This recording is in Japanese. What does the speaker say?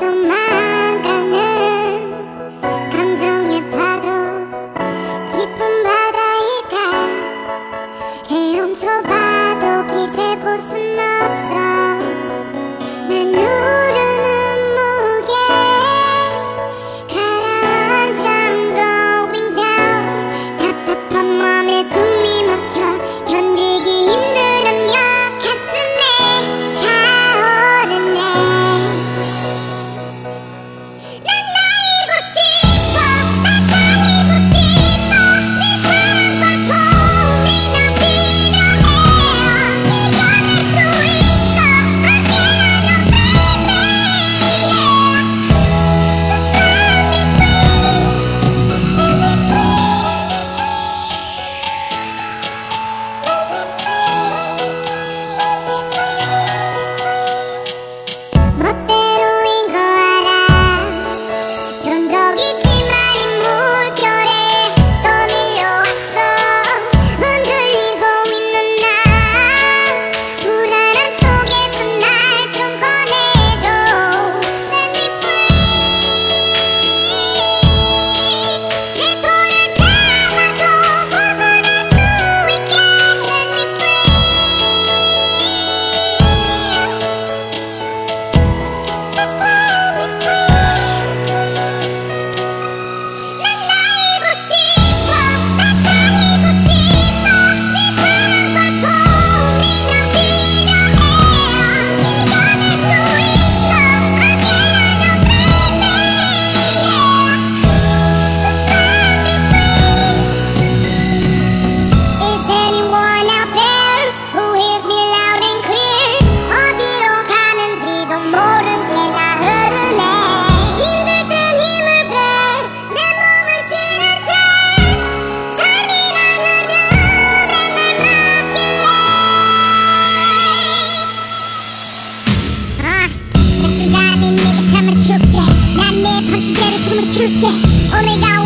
So much. おねお願い